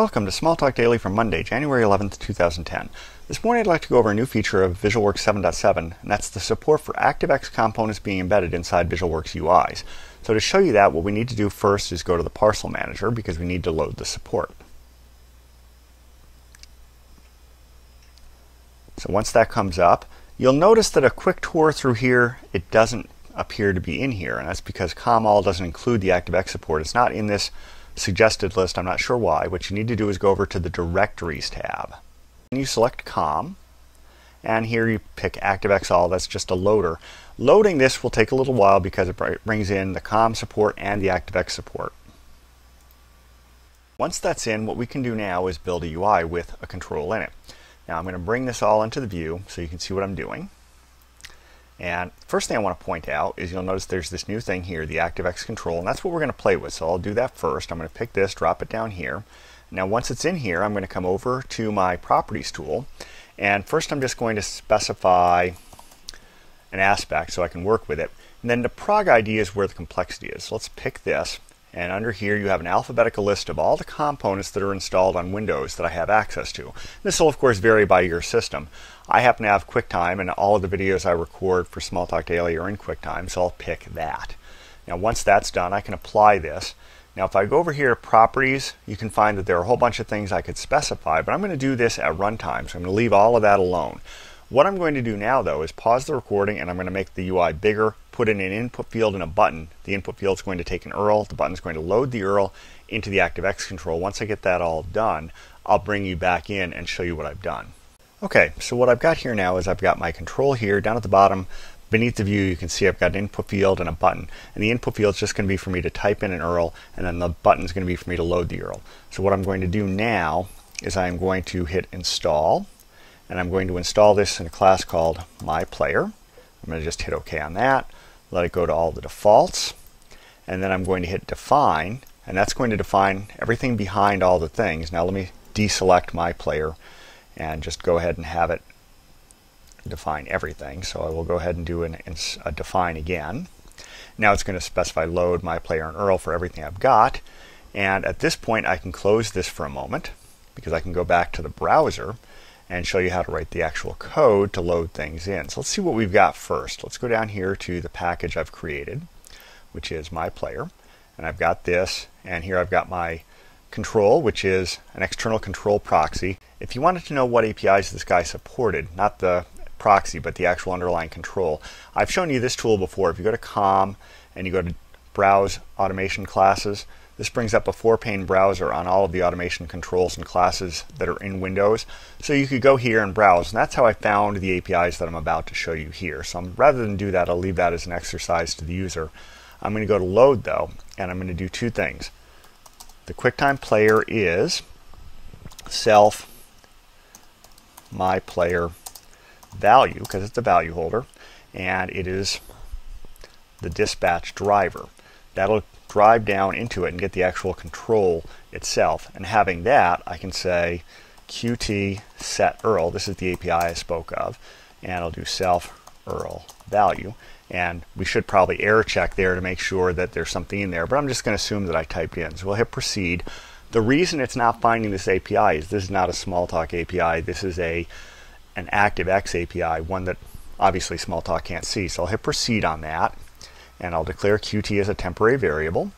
Welcome to Smalltalk Daily for Monday, January 11th, 2010. This morning I'd like to go over a new feature of VisualWorks 7.7, and that's the support for ActiveX components being embedded inside VisualWorks UIs. So to show you that, what we need to do first is go to the Parcel Manager because we need to load the support. So once that comes up, you'll notice that a quick tour through here, it doesn't appear to be in here, and that's because COMALL doesn't include the ActiveX support. It's not in this suggested list. I'm not sure why. What you need to do is go over to the Directories tab. And you select COM, and here you pick ActiveX All. That's just a loader. Loading this will take a little while because it brings in the COM support and the ActiveX support. Once that's in, what we can do now is build a UI with a control in it. Now I'm going to bring this all into the view so you can see what I'm doing. And first thing I want to point out is you'll notice there's this new thing here, the ActiveX control, and that's what we're going to play with. So I'll do that first. I'm going to pick this, drop it down here. Now once it's in here, I'm going to come over to my Properties tool. And first I'm just going to specify an aspect so I can work with it. And then the prog ID is where the complexity is. So let's pick this and under here you have an alphabetical list of all the components that are installed on Windows that I have access to. This will of course vary by your system. I happen to have QuickTime and all of the videos I record for Smalltalk Daily are in QuickTime, so I'll pick that. Now once that's done, I can apply this. Now if I go over here to Properties, you can find that there are a whole bunch of things I could specify, but I'm going to do this at runtime, so I'm going to leave all of that alone. What I'm going to do now though is pause the recording and I'm going to make the UI bigger, put in an input field and a button. The input field is going to take an URL, the button is going to load the URL into the ActiveX control. Once I get that all done, I'll bring you back in and show you what I've done. Okay, so what I've got here now is I've got my control here down at the bottom. Beneath the view, you can see I've got an input field and a button. And the input field is just going to be for me to type in an URL, and then the button is going to be for me to load the URL. So what I'm going to do now is I'm going to hit install and I'm going to install this in a class called myPlayer. I'm going to just hit OK on that, let it go to all the defaults, and then I'm going to hit define, and that's going to define everything behind all the things. Now let me deselect myPlayer and just go ahead and have it define everything. So I will go ahead and do an, a define again. Now it's going to specify load myPlayer and URL for everything I've got. And at this point I can close this for a moment because I can go back to the browser and show you how to write the actual code to load things in. So let's see what we've got first. Let's go down here to the package I've created, which is my player. And I've got this, and here I've got my control, which is an external control proxy. If you wanted to know what APIs this guy supported, not the proxy, but the actual underlying control, I've shown you this tool before. If you go to COM and you go to Browse Automation Classes, this brings up a four-pane browser on all of the automation controls and classes that are in Windows. So you could go here and browse, and that's how I found the APIs that I'm about to show you here. So I'm, rather than do that, I'll leave that as an exercise to the user. I'm going to go to load though, and I'm going to do two things. The QuickTime player is self my player value because it's a value holder and it is the dispatch driver. That'll drive down into it and get the actual control itself. And having that, I can say qt set URL. This is the API I spoke of. And I'll do self URL value. And we should probably error check there to make sure that there's something in there. But I'm just going to assume that I typed in. So we'll hit proceed. The reason it's not finding this API is this is not a Smalltalk API. This is a an ActiveX API, one that obviously Smalltalk can't see. So I'll hit proceed on that and I'll declare qt as a temporary variable.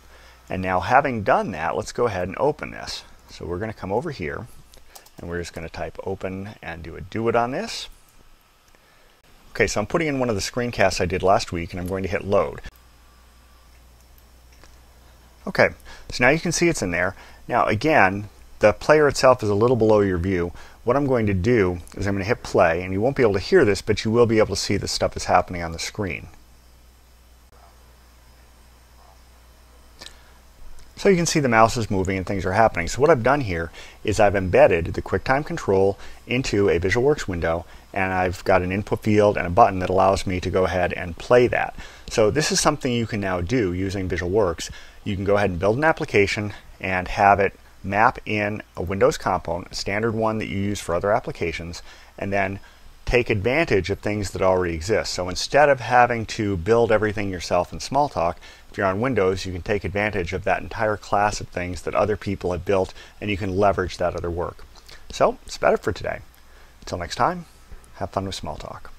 And now having done that, let's go ahead and open this. So we're going to come over here and we're just going to type open and do a do it on this. Okay, so I'm putting in one of the screencasts I did last week and I'm going to hit load. Okay, so now you can see it's in there. Now again, the player itself is a little below your view. What I'm going to do is I'm going to hit play and you won't be able to hear this, but you will be able to see the stuff that's happening on the screen. So you can see the mouse is moving and things are happening. So what I've done here is I've embedded the QuickTime control into a VisualWorks window and I've got an input field and a button that allows me to go ahead and play that. So this is something you can now do using VisualWorks. You can go ahead and build an application and have it map in a Windows component, a standard one that you use for other applications, and then take advantage of things that already exist. So instead of having to build everything yourself in Smalltalk, if you're on Windows, you can take advantage of that entire class of things that other people have built and you can leverage that other work. So that's about it for today. Until next time, have fun with Smalltalk.